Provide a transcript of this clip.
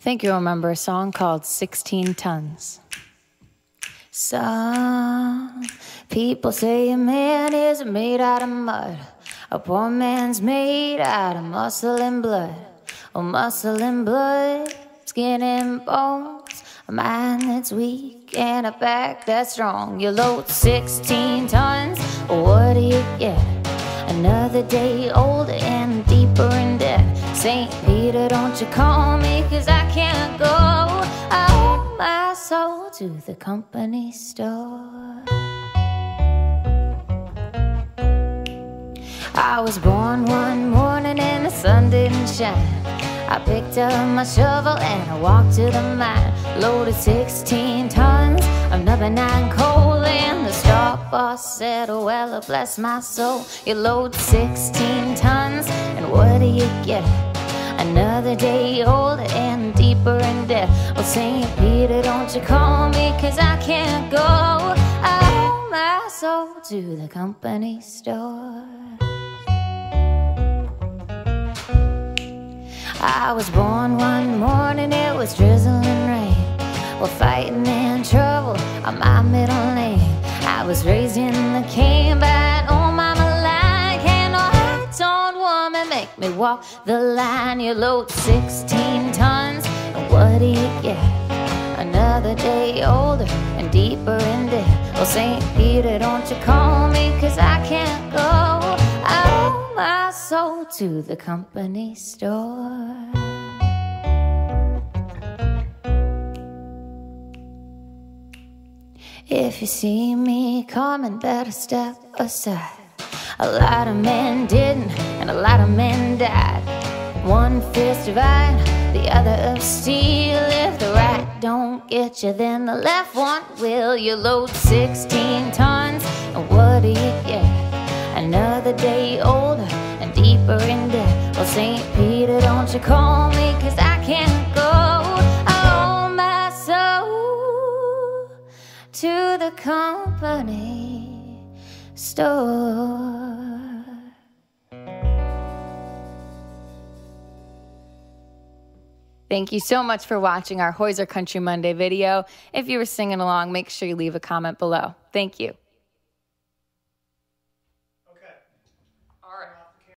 think you'll remember a song called 16 Tons. Some people say a man is made out of mud. A poor man's made out of muscle and blood. Oh, muscle and blood, skin and bones. A mind that's weak and a back that's strong. You load 16 tons, what do you get? Another day older and deeper in debt. St. Peter, don't you call me, cause I soul to the company store. I was born one morning and the sun didn't shine. I picked up my shovel and I walked to the mine. Loaded 16 tons of number nine coal. And the stock boss said, Oh, well, oh, bless my soul. You load 16 tons, and what do you get? Another day older and. Well, St. Peter, don't you call me, cause I can't go. I owe my soul to the company store. I was born one morning, it was drizzling rain. Well, fighting in trouble on my middle name. I was raised in the cane but an old oh, mama like and no high-toned woman make me walk the line. You load 16 tons, and get? Another day older and deeper in debt. Well, St. Peter, don't you call me, cause I can't go. I owe my soul to the company store. If you see me coming, better step aside. A lot of men didn't, and a lot of men died. One fist of iron, the other of steel. Don't get you, then the left one will. You load 16 tons, and what do you get? Another day older and deeper in debt. Well, St. Peter, don't you call me, cause I can't go. I owe my soul to the company store. Thank you so much for watching our Hoyser Country Monday video. If you were singing along, make sure you leave a comment below. Thank you.